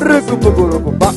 Rucupucurucupá